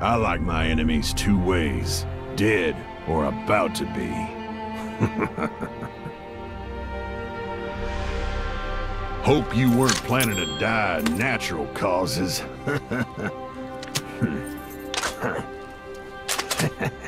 I like my enemies two ways. Dead or about to be. Hope you weren't planning to die of natural causes.